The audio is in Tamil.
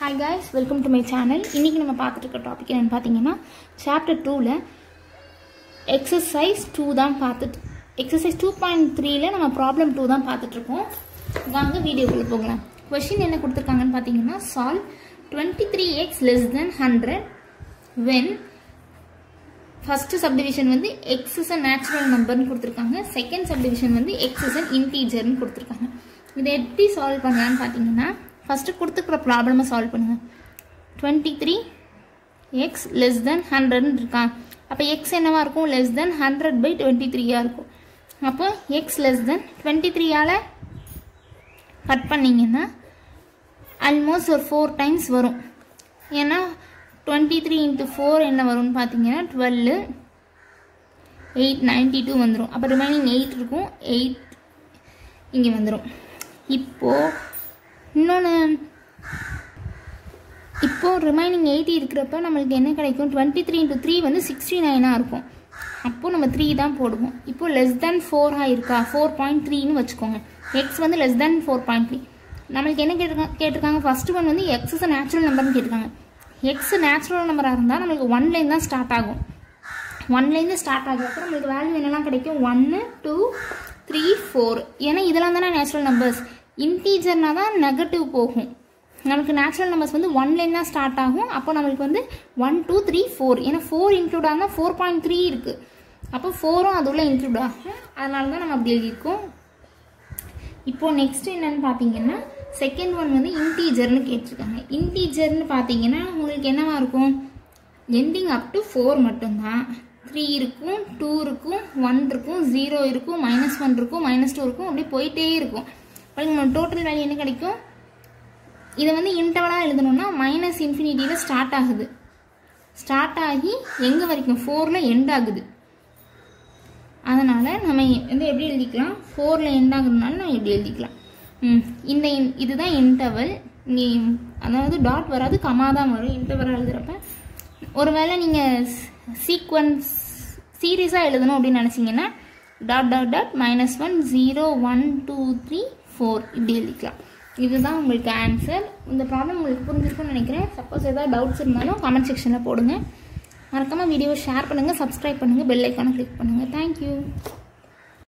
Hi guys welcome to my channel இன்றைக்கி நம்ம பார்த்துட்டு இருக்க டாபிக் என்னென்னு பார்த்தீங்கன்னா சாப்டர் டூவில் எக்ஸசைஸ் டூ தான் பார்த்துட்டு எக்ஸசைஸ் டூ பாயிண்ட் த்ரீயில் நம்ம ப்ராப்ளம் டூ தான் பார்த்துட்ருக்கோம் வாங்க வீடியோக்குள்ளே போகலாம். கொஷின் என்ன கொடுத்துருக்காங்கன்னு பார்த்தீங்கன்னா solve twenty three x less than hundred when first subdivision வந்து எக்ஸ் இஸ் அ நேச்சுரல் நம்பர்னு கொடுத்துருக்காங்க. செகண்ட் சப்டிவிஷன் வந்து எக்ஸ் இஸ் அன் இன்டீஜர்னு கொடுத்துருக்காங்க. இதை எப்படி சால்வ் பண்ணலான்னு பார்த்தீங்கன்னா ஃபஸ்ட்டு கொடுத்துக்கிற ப்ராப்ளமை சால்வ் பண்ணுங்கள் twenty three x less than ஹண்ட்ரட்னு இருக்கான். அப்போ எக்ஸ் என்னவாக இருக்கும்? Less than hundred by twenty த்ரீயாக இருக்கும். அப்போ எக்ஸ் லெஸ் தென் டுவெண்ட்டி த்ரீயால் கட் பண்ணிங்கன்னா ஆல்மோஸ்ட் ஒரு ஃபோர் டைம்ஸ் வரும். ஏன்னா டுவெண்ட்டி த்ரீ இன்ட்டு ஃபோர் என்ன வரும்னு பார்த்தீங்கன்னா டுவெல்லு எயிட் நைன்ட்டி டூ வந்துடும் அப்போ ரிமைனிங் எயிட் இருக்கும். எயிட் இங்கே வந்துடும் இப்போது இன்னொன்று இப்போது ரிமைனிங் எயிட்டி இருக்கிறப்ப நம்மளுக்கு என்ன கிடைக்கும்? டுவெண்ட்டி த்ரீ இன்ட்டு த்ரீ வந்து சிக்ஸ்டி நைனாக இருக்கும். அப்போது நம்ம த்ரீ தான் போடுவோம். இப்போது லெஸ் தேன் ஃபோராக இருக்கா? ஃபோர் பாயிண்ட் த்ரீன்னு வச்சுக்கோங்க. எக்ஸ் வந்து less than four point three நம்மளுக்கு என்ன கேட்டிருக்காங்க கேட்டிருக்காங்க? ஃபஸ்ட்டு ஒன் வந்து எக்ஸ் இஸ் நேச்சுரல் நம்பர்னு கேட்டிருக்காங்க. எக்ஸ் நேச்சுரல் நம்பராக இருந்தால் நம்மளுக்கு ஒன்லேருந்து தான் ஸ்டார்ட் ஆகும். ஒன்லேருந்து ஸ்டார்ட் ஆகிறப்ப நம்மளுக்கு வேல்யூ என்னெல்லாம் கிடைக்கும்? ஒன்று டூ த்ரீ ஃபோர் ஏன்னா இதெல்லாம் தானே நேச்சுரல் நம்பர்ஸ் இன்டீஜர்னா தான் நெகட்டிவ் போகும். நமக்கு நேச்சுரல் நம்பர்ஸ் வந்து ஒன்லேருந்து தான் ஸ்டார்ட் ஆகும். அப்போ நம்மளுக்கு வந்து ஒன் டூ த்ரீ ஃபோர் ஏன்னா ஃபோர் இன்க்ளூட் ஆனால் ஃபோர் பாயிண்ட் த்ரீ இருக்குது அப்போ ஃபோரும் அது இன்க்ளூட் ஆகும். அதனால தான் நம்ம அப்படி எழுதியிருக்கோம். இப்போது நெக்ஸ்ட் என்னன்னு பார்த்தீங்கன்னா செகண்ட் ஒன் வந்து இன்டீஜர்னு கேட்டிருக்காங்க. இன்டீஜர்னு பார்த்தீங்கன்னா உங்களுக்கு என்னவா இருக்கும்? எண்டிங் அப் டு ஃபோர் மட்டும்தான். த்ரீ இருக்கும் டூ இருக்கும் ஒன் இருக்கும் ஜீரோ இருக்கும் மைனஸ் ஒன் இருக்கும் மைனஸ் டூ இருக்கும். அப்படியே போயிட்டே இருக்கும். அப்போ நம்ம டோட்டல் வேல்யூ என்ன கிடைக்கும்? இதை வந்து இன்டர்வலாக எழுதணும்னா மைனஸ் இன்ஃபினிட்டியில் ஸ்டார்ட் ஆகுது. ஸ்டார்ட் ஆகி எங்கே வரைக்கும்? ஃபோரில் எண்ட் ஆகுது. அதனால் நம்ம வந்து எப்படி எழுதிக்கலாம்? ஃபோரில் எண்ட் ஆகுறதுனால நம்ம எப்படி எழுதிக்கலாம்? ம் இந்த இதுதான் இன்டர்வல் இங்கே அதாவது டாட் வராது கமா தான் வரும். இன்டர்வலாக எழுதுகிறப்ப ஒருவேளை நீங்கள் சீக்வன்ஸ் சீரியஸாக எழுதணும் அப்படின்னு நினச்சிங்கன்னா dot dot dot minus one zero one two three four இப்படி எழுதிக்கலாம். இதுதான் உங்களுக்கு ஆன்சர் இந்த ப்ராப்ளம் உங்களுக்கு புரிஞ்சிருக்கும்னு நினைக்கிறேன். சப்போஸ் ஏதாவது டவுட்ஸ் இருந்தாலும் கமெண்ட் செக்ஷனில் போடுங்க. மறக்காமல் வீடியோவை ஷேர் பண்ணுங்கள் சப்ஸ்கிரைப் பண்ணுங்கள் பெல் ஐக்கானை கிளிக் பண்ணுங்கள் தேங்க்யூ